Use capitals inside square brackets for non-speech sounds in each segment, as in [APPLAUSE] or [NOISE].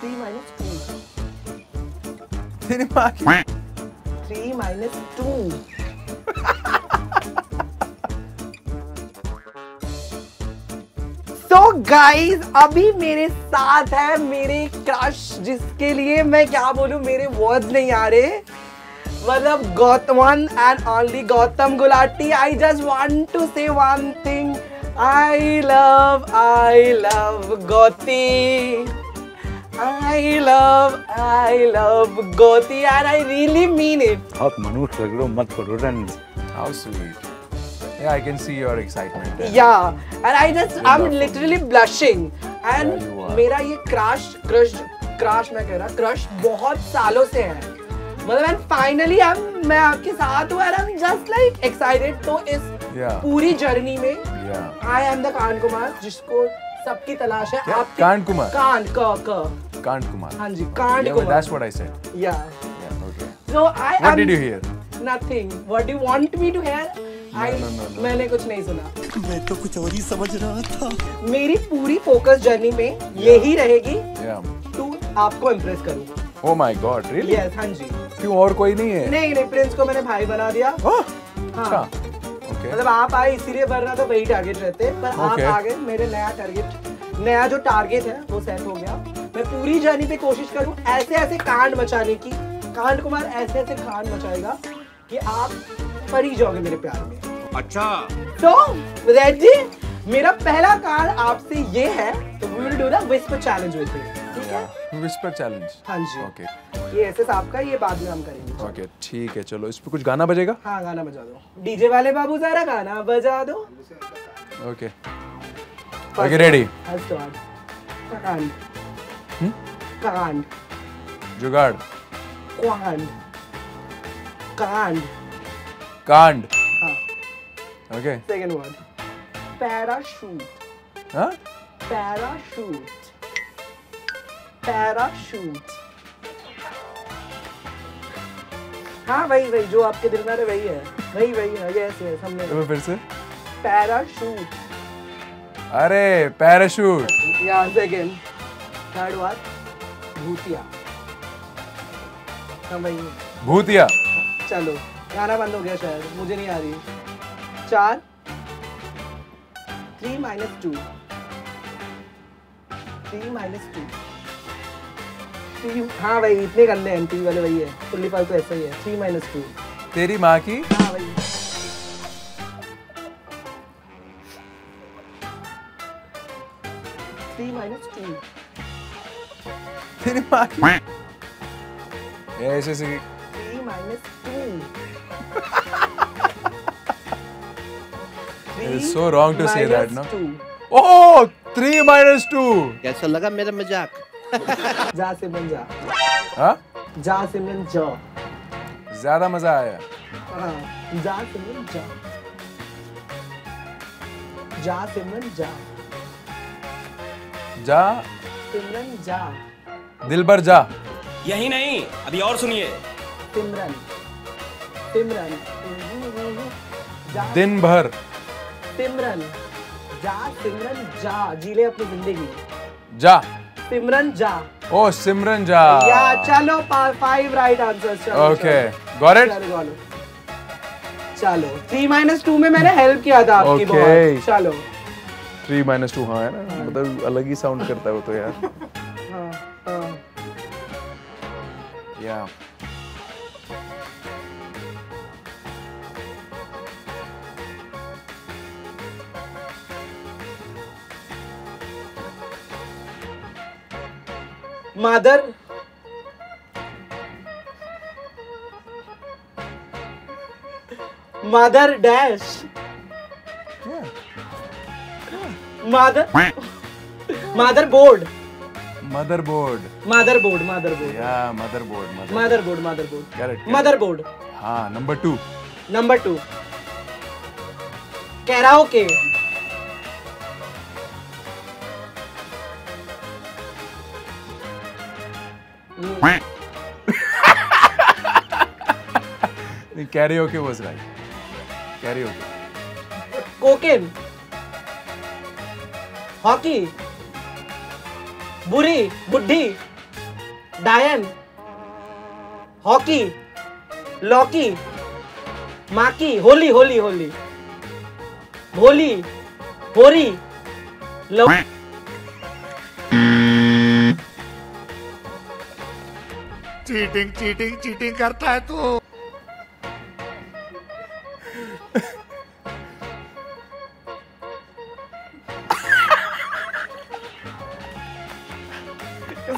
Three minus two तेरी माँ की थ्री माइनस टू तो गाइस अभी मेरे साथ है मेरे क्रश जिसके लिए मैं क्या बोलूँ मेरे वर्ड नहीं आ रहे। मतलब Gautaman and only Gautam Gulati I just want to say one thing I love I love Gauti. I love I love Gauti and I really mean it बहुत मनुष्य लग रहे हो मत करो run How sweet. Yeah, I can see your excitement. Yeah, and I just you I'm literally me. blushing. And Yeah, मेरा ये crush crush crush मैं कह रहा क्रश बहुत सालों से है मतलब एंड फाइनली हम मैं आपके साथ हूँ I am just like excited तो इस Yeah. पूरी जर्नी में Yeah. आई एम द कान कुमार जिसको सबकी तलाश है क्या? आपके कान कुमार? कान क क Kant Kumar. हाँ जी कांड Yeah, Kumar that's what I said. या Yeah, okay. So I What did you hear? Nothing what do want me to hear I no, no, no. मैंने कुछ नहीं सुना मैं तो कुछ और ही समझ रहा था मेरी पूरी फोकस जर्नी में यही रहेगी Yeah. टू आपको इम्प्रेस करूँ Oh my God, really? Yes हाँ जी क्यों और कोई नहीं है? नहीं नहीं प्रिंस को मैंने भाई बना दिया Oh, हाँ। अच्छा. Okay. मतलब आप आए इसीलिए वरना तो वही टारगेट रहते पर okay. आप आ गए मेरे नया टारगेट नया जो टारगेट है वो सेट हो गया मैं पूरी जर्नी पे कोशिश करूँ ऐसे ऐसे कांड मचाने की कांड कुमार ऐसे ऐसे कांड मचाएगा कि आप पड़ी जाओगे मेरे प्यार में अच्छा तो जी मेरा पहला कांड आपसे ये है तो we will do the whisper challenge with me ठीक है. Whisper challenge. हाँ जी Okay. ये आपका ये बाद में हम करेंगे Okay, ठीक है चलो इस पे कुछ गाना बजेगा? हाँ गाना बजा दो डीजे वाले बाबू जरा गाना बजा दो. Let's start. कांड Hmm? जुगाड़. कांड कांड कांड. हाँ Okay. Second word parachute Huh? Parachute parachute हाँ वही वही जो आपके दिल में है वही है वही वही है यस यस हमने बार फिर से. पैराशूट अरे पैराशूट. या सेकंड थर्ड वर्ड भूतिया. हाँ वही भूतिया. चलो. गाना बंद हो गया शायद. मुझे नहीं आ रही. चार. Three minus two. Three minus two. Three हाँ भाई इतने गंदे हैं टी वाले वही है. फुल्ली पाल तो ऐसा ही है. Three minus two. तेरी माँ की? हाँ भाई. Three minus two. तेरी माँ ऐसे ऐसे three minus two It is so wrong to say that, no? Two oh three minus two कैसा लगा मेरा मज़ाक जा सिमरन जा हाँ जा सिमरन जा ज़्यादा मज़ा आया हाँ जा सिमरन जा जा सिमरन जा जा सिमरन जा दिल भर जा। यही नहीं अभी और सुनिए। सिमरन सिमरन दिन भर। सिमरन जा सिमरन जा जी ले अपनी ज़िंदगी। जा। सिमरन जा। ओ सिमरन जा। या चलो फाइव राइट आंसर्स चलो ओके गॉट इट चलो थ्री माइनस टू में मैंने हेल्प किया था आपकी Okay. बहुत। चलो। थ्री माइनस टू हाँ है ना? मतलब अलग ही साउंड करता है वो तो यार। [LAUGHS] हाँ हाँ या mother mother dash mother mother board motherboard mother board mother board या motherboard mother mother board mother board Correct, correct. Mother board हाँ number two number two karaoke carry okay was right carry okay cocaine hockey बुरी बुढ़ी डायन, hockey, लॉकी, माकी, होली होली होली होली होरी cheating cheating cheating करता है तू।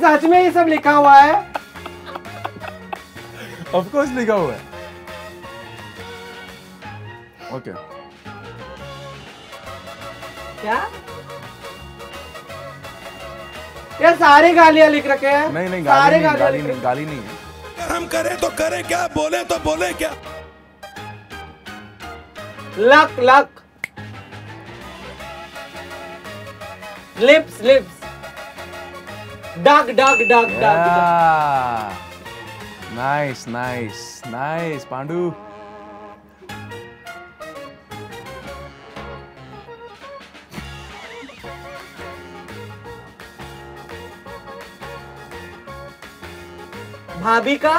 सच में ये सब लिखा हुआ है? ऑफ़ कोर्स लिखा हुआ है। ओके क्या? ये सारे गालियाँ लिख रखे हैं। नहीं नहीं सारे गाली नहीं गालियाँ गाली नहीं गाली नहीं है। हम करें तो करें क्या? बोले तो बोले क्या? Luck luck. Lips lips dug dug dug dug nice nice nice Pandu भाभी का?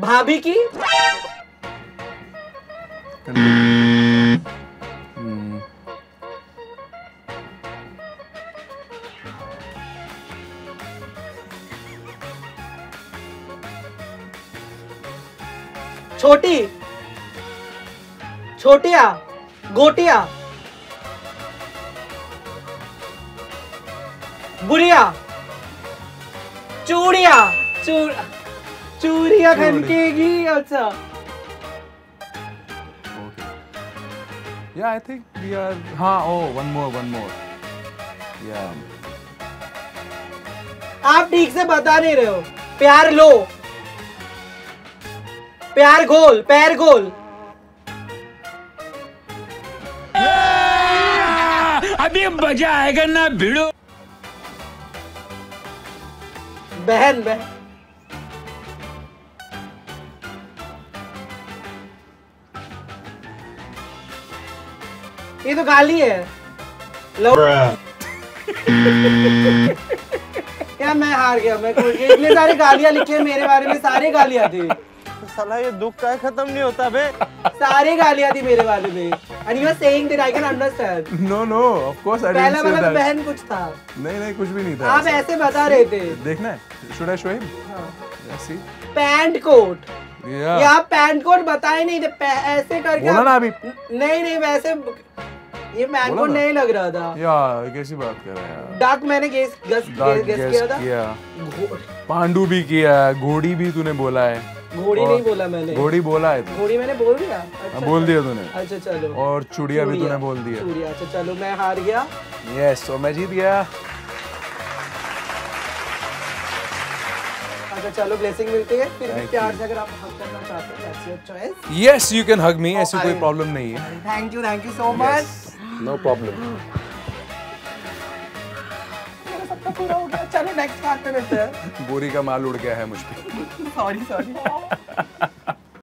भाभी की? छोटी छोटिया गोटिया बुढ़िया चूड़िया चूड़ चूड़िया खनकेगी अच्छा. Yeah, I think we are. हाँ, oh, one more, one more. Yeah. आप ठीक से बता नहीं रहे हो प्यार लो प्यार गोल पैर गोल। अभी मज़ा आएगा ना भिड़ो। बहन बहन। ये तो गाली है। लो। [LAUGHS] क्या मैं हार गया? मैं कोई इतने सारे गालियाँ लिखी हैं मेरे बारे में सारे गालियाँ थी साला ये दुख का खत्म नहीं होता बे। [LAUGHS] सारे गालियाँ थी मेरे वाले में। And you are saying that I can understand. Of course, I पहला didn't say वाला that. बहन कुछ था। नहीं नहीं कुछ भी नहीं था। आप ऐसे बता रहे थे। देखना है should I show him? yeah, see. Pant coat ये आप पैंट कोट बताए नहीं थे ऐसे करके बोला ना अभी। नहीं नहीं वैसे ये पैंट बोला कोट ना। नहीं लग रहा था। यार कैसी बात कर रहे हैं यार। डक मैंने गेस गस किया था। किया। पांडू भी किया घोड़ी भी तूने बोला है। घोड़ी नहीं बोला मैंने। घोड़ी बोला है तू। घोड़ी मैंने बोल दिया? हाँ, अच्छा बोल दिया तूने। अच्छा चलो। और चुड़िया भी तूने बोल दिया। चूड़िया अच्छा चलो मैं हार गया। यस तो मैं जीत गया। अच्छा चलो ब्लेसिंग मिलती है। फिर भी प्यार से अगर आप हक करना चाहते हैं that's your choice yes you can hug me ऐसी Oh, कोई प्रॉब्लम नहीं है। Thank you thank you so much no problem मेरा सबका पूरा हो गया। चलो नेक्स्ट पार्ट में मिलते हैं। बोरी का माल उड़ गया है मुझ पे। Sorry sorry [LAUGHS]